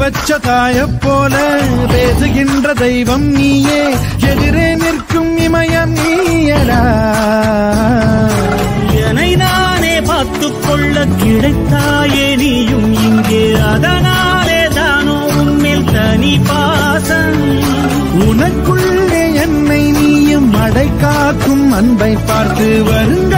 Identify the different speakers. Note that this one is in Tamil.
Speaker 1: வச்ச தாய போல பேசுகின்ற தெய்வம் நீயே. எதிரே நிற்கும் இமயம் நீயடா.
Speaker 2: என்னை நானே பார்த்து கொள்ள கிடைத்தாயே நீயும் இங்கே அதனாலே தானோ உன்மேல் தனி பாசம்.
Speaker 1: உனக்குள்ளே என்னை நீயும் அடை காக்கும் அன்பை பார்த்து வருங்க